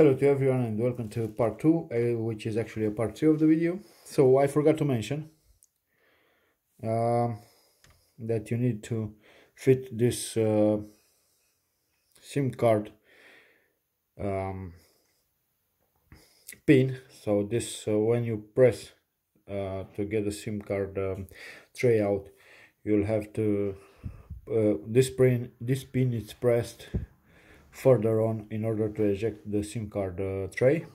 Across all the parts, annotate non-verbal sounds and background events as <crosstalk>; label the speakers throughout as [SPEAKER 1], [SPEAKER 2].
[SPEAKER 1] Hello to everyone and welcome to part 2, uh, which is actually a part 2 of the video. So I forgot to mention uh, that you need to fit this uh, SIM card um, pin. So this, uh, when you press uh, to get the SIM card um, tray out, you'll have to, this pin, this pin is pressed further on in order to eject the SIM card uh, tray.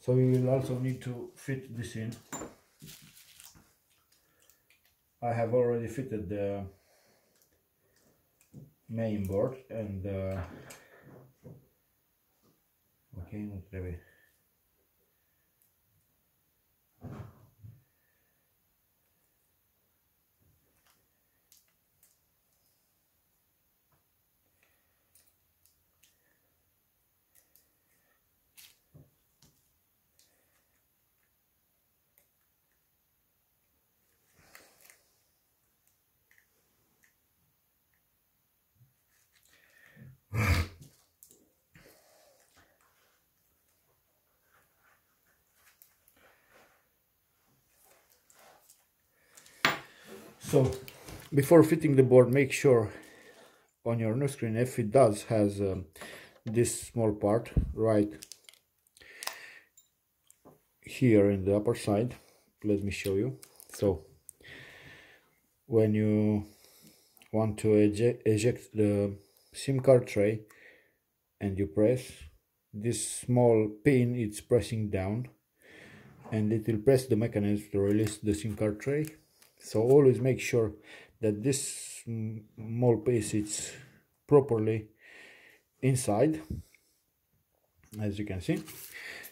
[SPEAKER 1] So you will also need to fit this in. I have already fitted the main board and uh, okay, not really. So before fitting the board, make sure on your new screen, if it does, has um, this small part right here in the upper side. Let me show you. So when you want to eject, eject the SIM card tray and you press this small pin, it's pressing down and it will press the mechanism to release the SIM card tray so always make sure that this small piece is properly inside as you can see.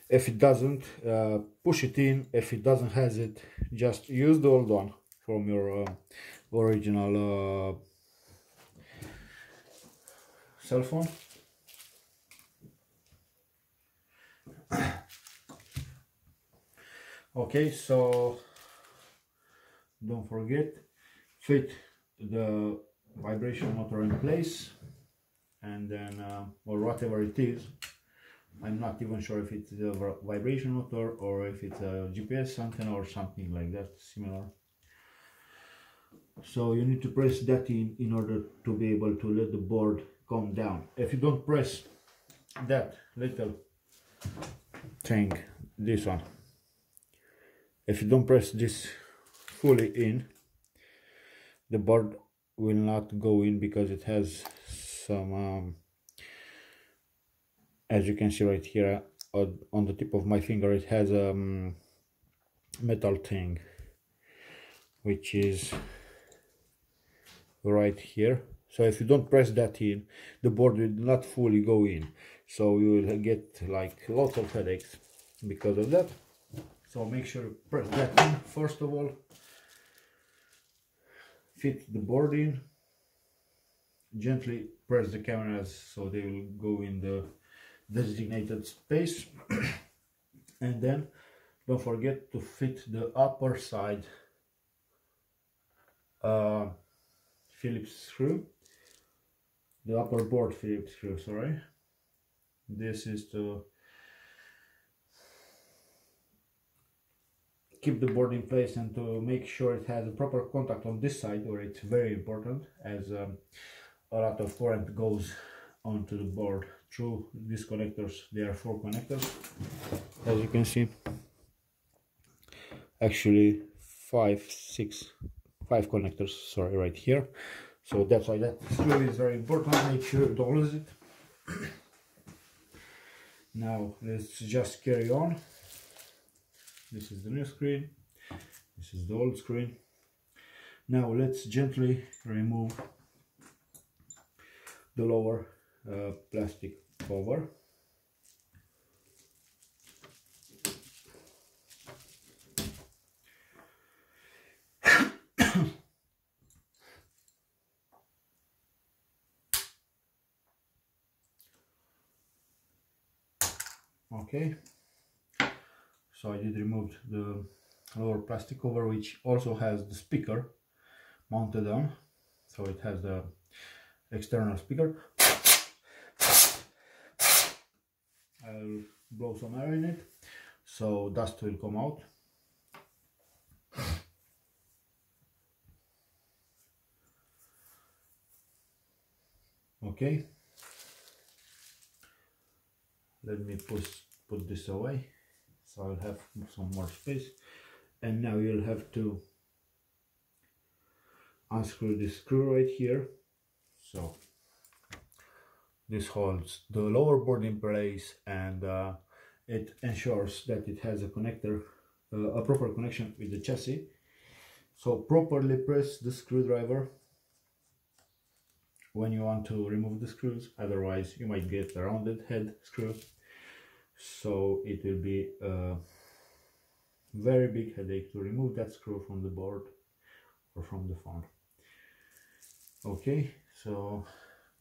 [SPEAKER 1] If it doesn't uh, push it in. If it doesn't has it just use the old one from your uh, original uh, cell phone. <coughs> Okay so don't forget fit the vibration motor in place and then uh, or whatever it is. I'm not even sure if it's a vibration motor or if it's a GPS antenna or something like that similar. So you need to press that in in order to be able to let the board come down. If you don't press that little thing this one if you don't press this fully in the board will not go in because it has some um, as you can see right here uh, on the tip of my finger it has a um, metal thing which is right here. So if you don't press that in the board will not fully go in. So you will get like lots of headaches because of that. So make sure you press that in first of all fit the board in. Gently press the cameras so they will go in the designated space. <coughs> And then don't forget to fit the upper side uh, Phillips screw. The upper board Phillips screw sorry. This is to keep the board in place and to make sure it has a proper contact on this side where it's very important as um, a lot of current goes onto the board through these connectors there are four connectors as you can see. Actually five six five connectors sorry right here. So that's why that screw is very important. Make sure you don't lose it. <coughs> Now let's just carry on this is the new screen. This is the old screen. Now let's gently remove the lower uh, plastic cover. <coughs> Okay so I did remove the lower plastic cover which also has the speaker mounted on. So it has the external speaker. I'll blow some air in it. So dust will come out. Okay. Let me push put this away so I'll have some more space. And now you'll have to unscrew this screw right here. So this holds the lower board in place and uh, it ensures that it has a connector uh, a proper connection with the chassis. So properly press the screwdriver when you want to remove the screws. Otherwise you might get a rounded head screw so it will be a very big headache to remove that screw from the board or from the phone. Okay so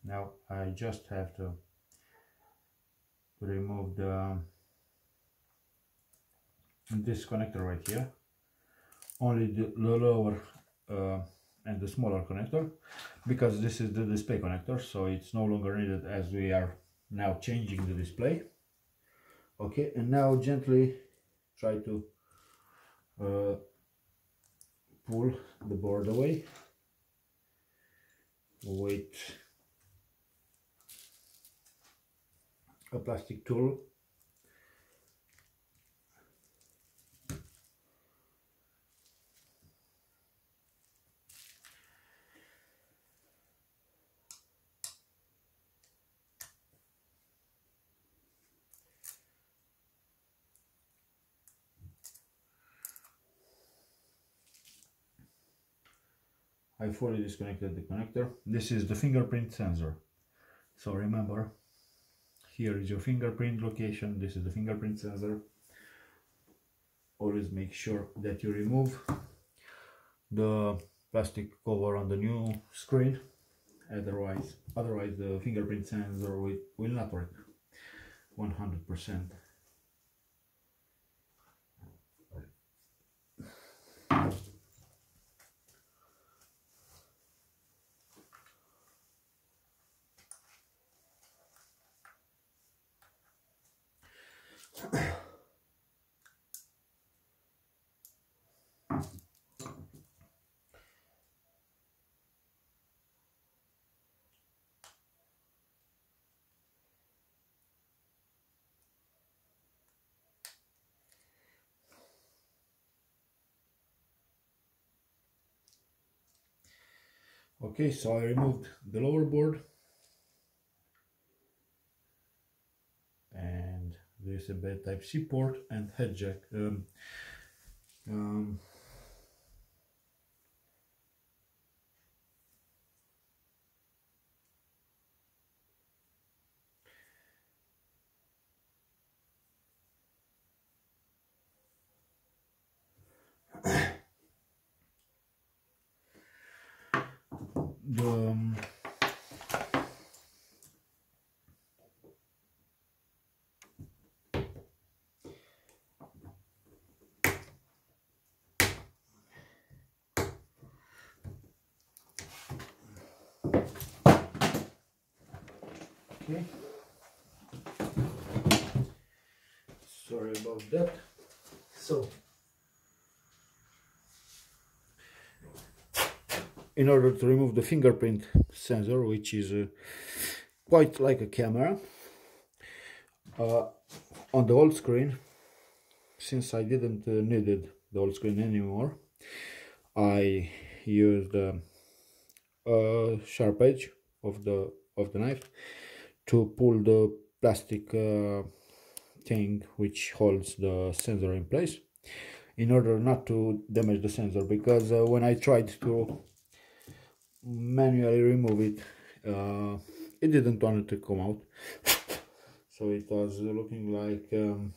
[SPEAKER 1] now I just have to remove the this connector right here. Only the, lower uh, and the smaller connector because this is the display connector so it's no longer needed as we are now changing the display okay and now gently try to uh, pull the board away. With a plastic tool I fully disconnected the connector. This is the fingerprint sensor. So remember, here is your fingerprint location. This is the fingerprint sensor. Always make sure that you remove the plastic cover on the new screen. Otherwise, otherwise the fingerprint sensor will, will not work 100%. Okay so I removed the lower board and there's a bad type C port and head jack um, um, <coughs> um, okay. Sorry about that. So in order to remove the fingerprint sensor which is uh, quite like a camera uh, on the old screen since I didn't uh, needed the old screen anymore I used uh, a sharp edge of the of the knife to pull the plastic uh, thing which holds the sensor in place in order not to damage the sensor. Because uh, when I tried to manually remove it uh, it didn't want to come out. <laughs> So it was looking like um,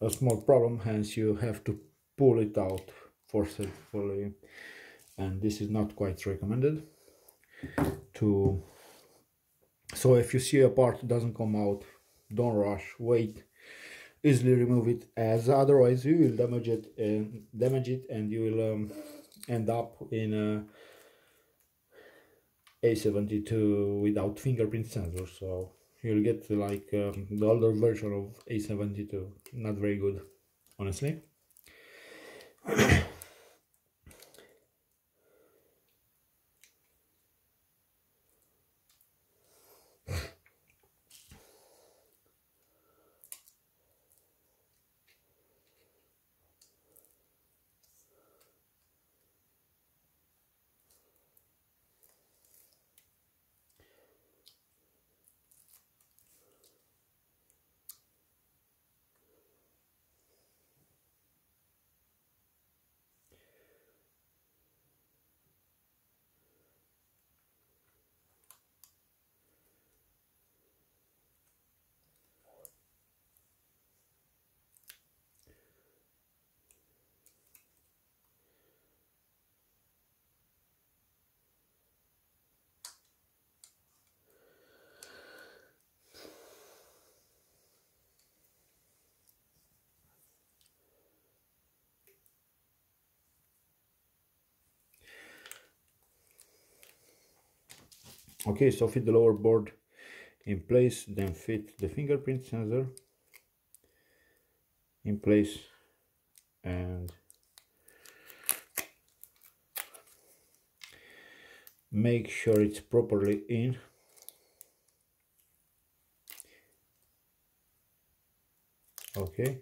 [SPEAKER 1] a small problem. Hence you have to pull it out forcefully and this is not quite recommended to so if you see a part doesn't come out don't rush wait easily remove it as otherwise you will damage it and damage it and you will um, end up in a A72 without fingerprint sensor so you'll get like um, the older version of A72 not very good honestly <clears throat> okay so fit the lower board in place then fit the fingerprint sensor in place and make sure it's properly in. Okay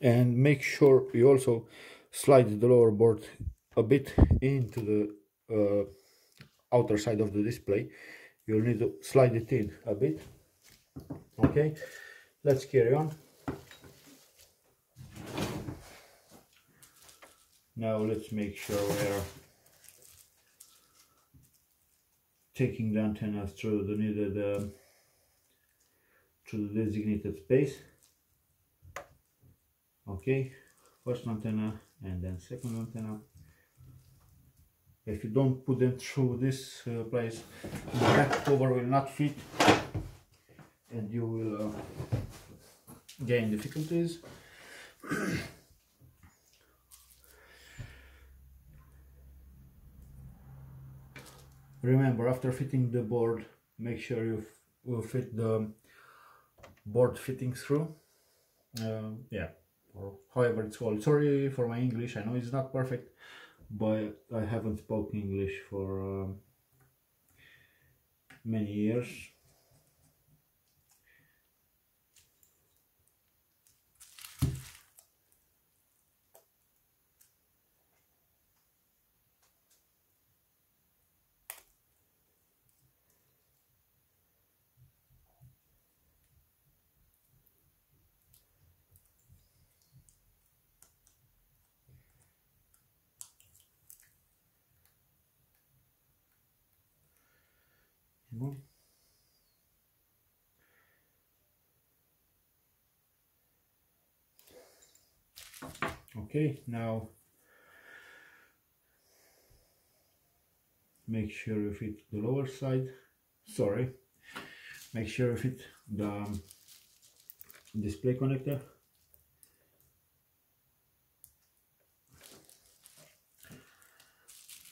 [SPEAKER 1] and make sure you also slide the lower board a bit into the uh, outer side of the display. You'll need to slide it in a bit. Okay let's carry on. Now let's make sure we're taking the antenna through the needed um, through the designated space okay first antenna and then second antenna. If you don't put them through this uh, place the back cover will not fit and you will uh, gain difficulties. <clears throat> Remember after fitting the board make sure you will fit the board fitting through. Uh, yeah or however it's called. Sorry for my English, I know it's not perfect, but I haven't spoken English for um, many years. Okay, now make sure you fit the lower side. Sorry, make sure you fit the um, display connector.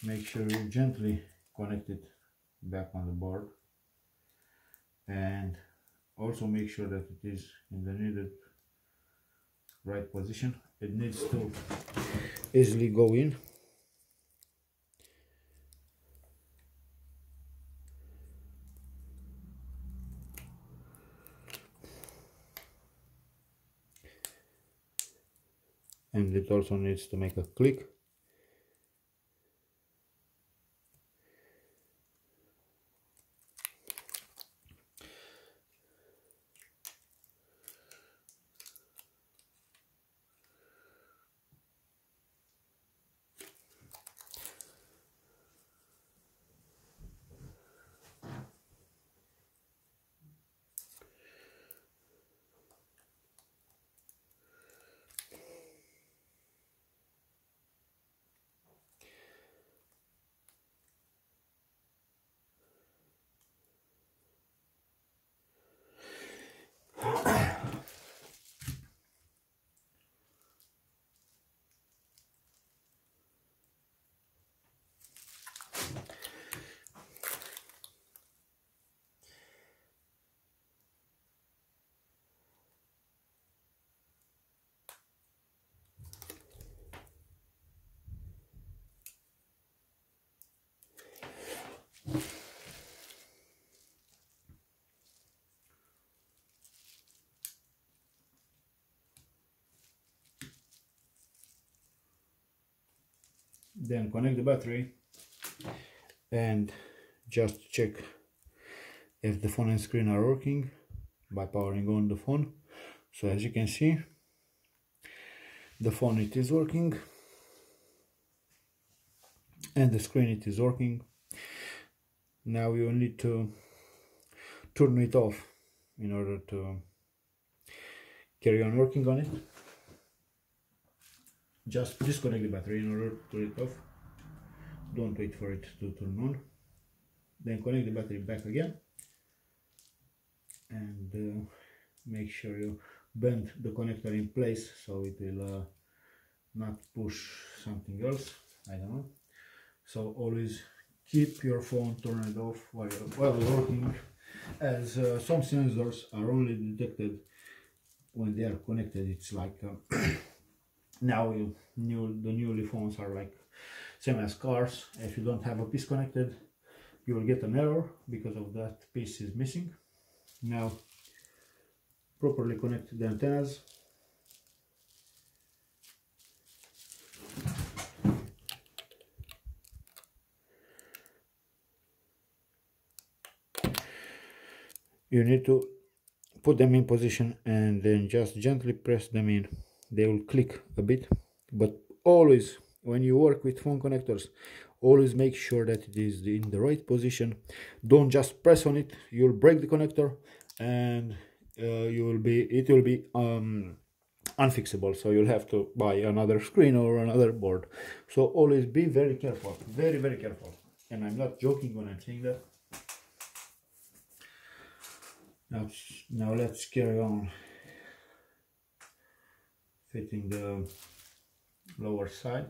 [SPEAKER 1] Make sure you gently connect it back on the board. And also make sure that it is in the needed right position. It needs to easily go in. And it also needs to make a click then connect the battery and just check if the phone and screen are working by powering on the phone. So as you can see the phone it is working and the screen it is working. Now you need to turn it off in order to carry on working on it just disconnect the battery in order to turn it off. Don't wait for it to turn on. Then connect the battery back again. And uh, make sure you bend the connector in place so it will uh, not push something else. I don't know. So always keep your phone turned off while, while working as uh, some sensors are only detected when they are connected. It's like uh, <clears throat> now you, new the newly phones are like same as cars. If you don't have a piece connected you will get an error because of that piece is missing. Now properly connect the antennas. You need to put them in position and then just gently press them in they will click a bit but always when you work with phone connectors always make sure that it is in the right position. Don't just press on it you'll break the connector and uh, you will be it will be um, unfixable. So you'll have to buy another screen or another board. So always be very careful very very careful. And i'm not joking when i'm saying that. Now now let's carry on fitting the lower side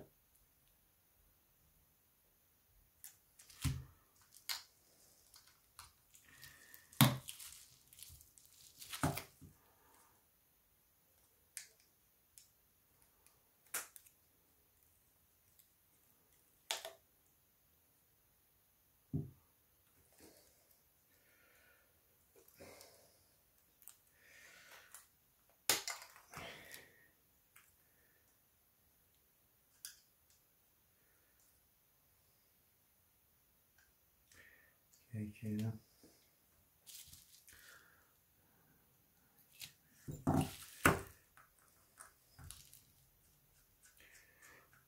[SPEAKER 1] Okay,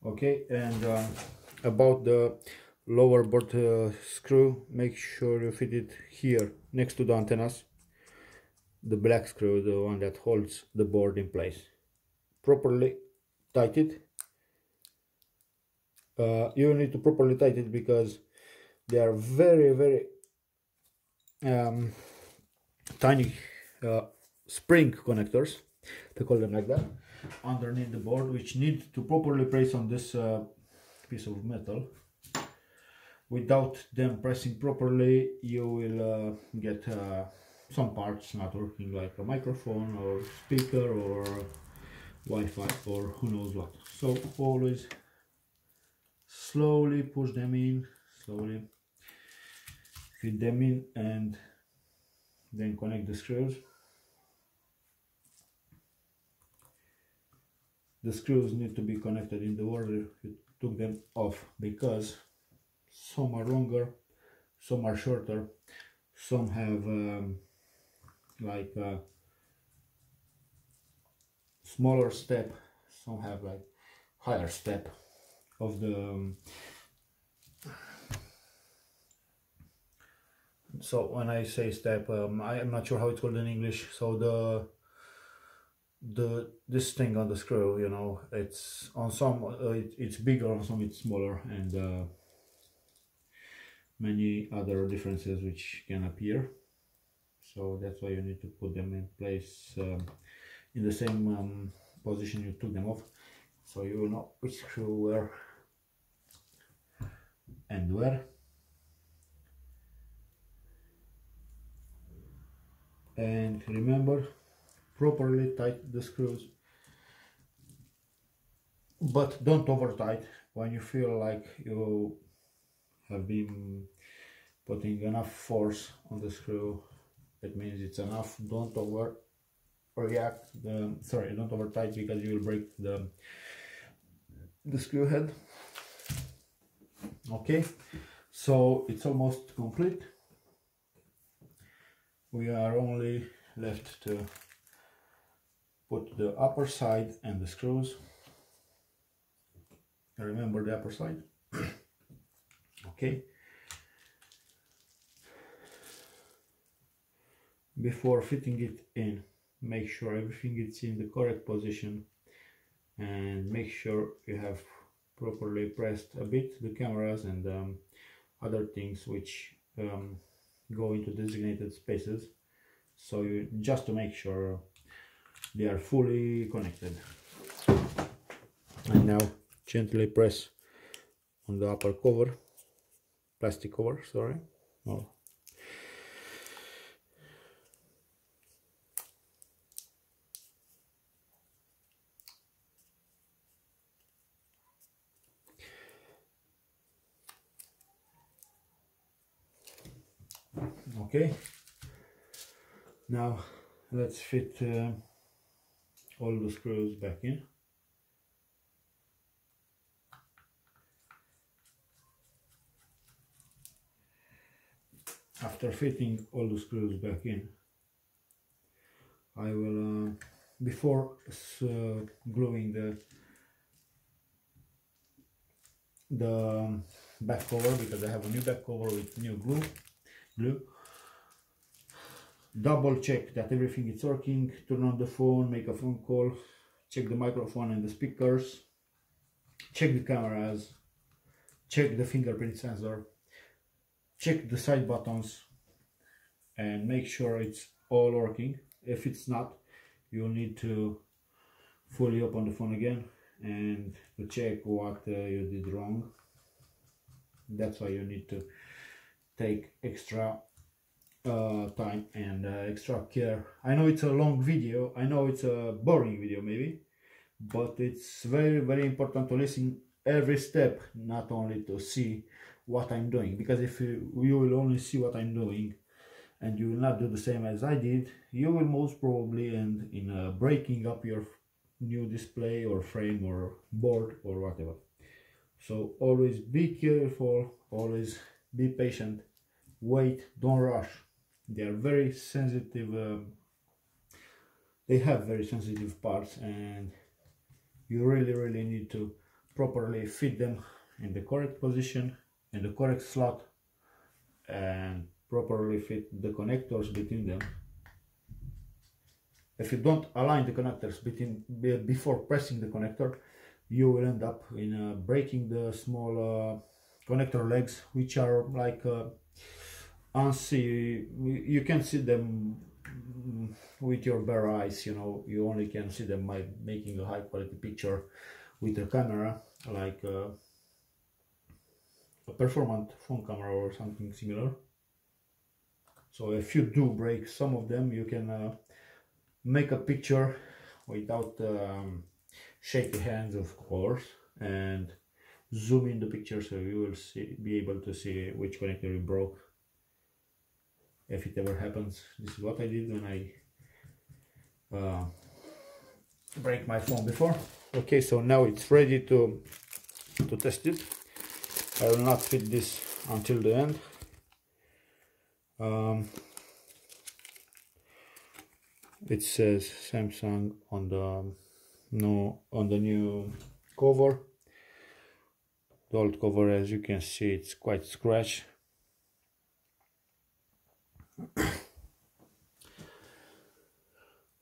[SPEAKER 1] okay and uh, about the lower board uh, screw make sure you fit it here next to the antennas. The black screw the one that holds the board in place. Properly tight it uh, you need to properly tight it because they are very very um, tiny uh, spring connectors. They call them like that underneath the board which need to properly place on this uh, piece of metal. Without them pressing properly you will uh, get uh, some parts not working like a microphone or speaker or Wi-Fi or who knows what. So always slowly push them in slowly fit them in and then connect the screws. The screws need to be connected in the order you took them off because some are longer some are shorter some have um, like a smaller step some have like higher step of the um, so when I say step um, I am not sure how it's called in English. So the the this thing on the screw you know it's on some uh, it, it's bigger on some it's smaller and uh, many other differences which can appear. So that's why you need to put them in place um, in the same um, position you took them off. So you know which screw where and where and remember properly tight the screws. But don't over tight when you feel like you have been putting enough force on the screw. It means it's enough. Don't over react the sorry don't over tight because you will break the the screw head. Okay? So it's almost complete we are only left to put the upper side and the screws. Remember the upper side? <coughs> Okay. Before fitting it in make sure everything is in the correct position and make sure you have properly pressed a bit the cameras and um, other things which um, go into designated spaces. So you just to make sure they are fully connected. And now gently press on the upper cover plastic cover sorry. Oh. Okay. Now let's fit uh, all the screws back in. After fitting all the screws back in I will uh, before uh, gluing the the back cover because I have a new back cover with new glue glue double check that everything is working turn on the phone make a phone call check the microphone and the speakers check the cameras check the fingerprint sensor check the side buttons and make sure it's all working. If it's not you'll need to fully open the phone again and to check what uh, you did wrong. That's why you need to take extra uh, time and uh, extra care. I know it's a long video. I know it's a boring video maybe but it's very very important to listen every step not only to see what I'm doing. Because if you, you will only see what I'm doing and you will not do the same as I did you will most probably end in uh, breaking up your new display or frame or board or whatever. So always be careful always be patient wait don't rush they are very sensitive um, they have very sensitive parts and you really really need to properly fit them in the correct position in the correct slot and properly fit the connectors between them. If you don't align the connectors between before pressing the connector you will end up in uh, breaking the small uh, connector legs which are like uh, unsee you can see them with your bare eyes you know you only can see them by making a high quality picture with a camera like uh, a performant phone camera or something similar. So if you do break some of them you can uh, make a picture without um, shaky hands of course and zoom in the picture so you will see be able to see which connector you broke if it ever happens. This is what I did when I uh, break my phone before. Okay so now it's ready to to test it. I will not fit this until the end. Um, it says Samsung on the no on the new cover. The old cover as you can see it's quite scratched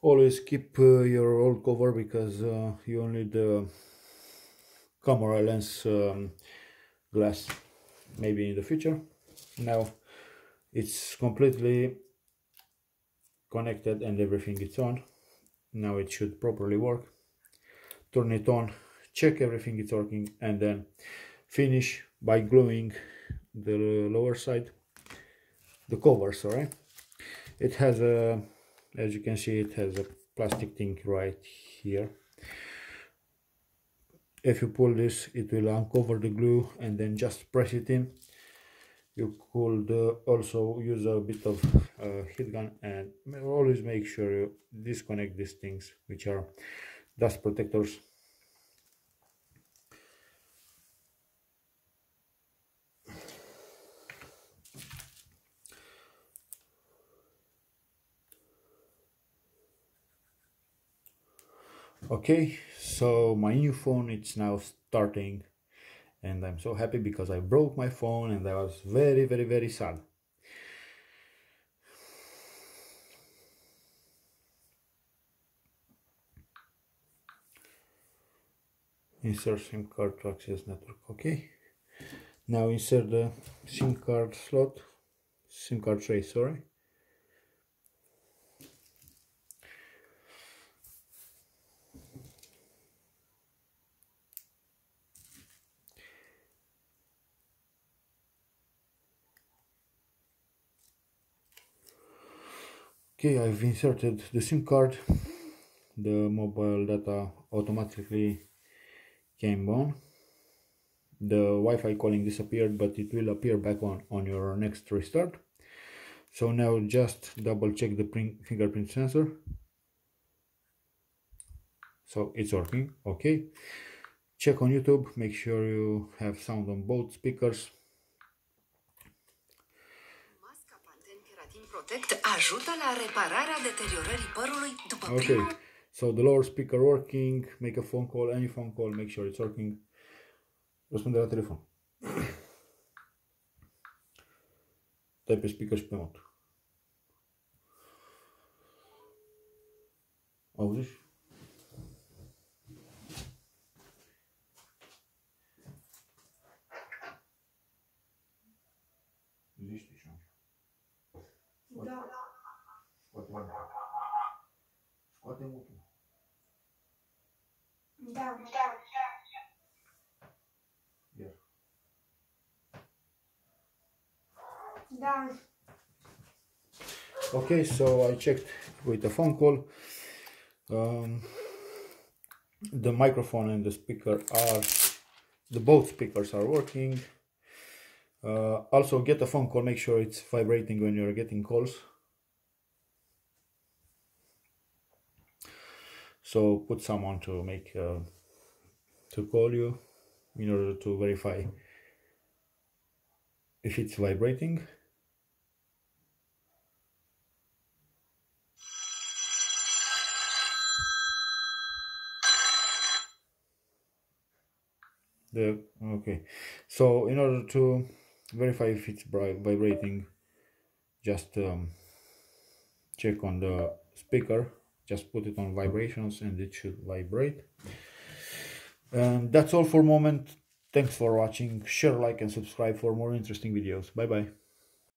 [SPEAKER 1] always keep uh, your old cover because uh, you need the camera lens um, glass maybe in the future. Now it's completely connected and everything is on. Now it should properly work. Turn it on check everything is working and then finish by gluing the lower side the cover sorry. It has a as you can see it has a plastic thing right here. If you pull this it will uncover the glue and then just press it in. You could uh, also use a bit of uh, heat gun and always make sure you disconnect these things which are dust protectors okay so my new phone it's now starting and I'm so happy because I broke my phone and I was very very very sad. Insert SIM card to access network okay. Now insert the SIM card slot SIM card tray sorry okay I've inserted the SIM card. The mobile data automatically came on. The Wi-Fi calling disappeared but it will appear back on on your next restart. So now just double check the fingerprint sensor. So it's working. Okay. Check on YouTube. Make sure you have sound on both speakers Protect ajută la repararea deteriorării părului după okay. prima... So the lower speaker working, make a phone call, any phone call, make sure it's working. Răspunde la telefon. Dai pe speaker și pe mod. Auziți? Iar. Da. Okay, so I checked with the phone call. Um, the microphone and the speaker are, the both speakers are working. Uh, also get a phone call, make sure it's vibrating when you're getting calls. So put someone to make uh, to call you in order to verify if it's vibrating. The okay. So in order to verify if it's vibrating just um, check on the speaker just put it on vibrations and it should vibrate. And that's all for moment. Thanks for watching. Share like and subscribe for more interesting videos. Bye bye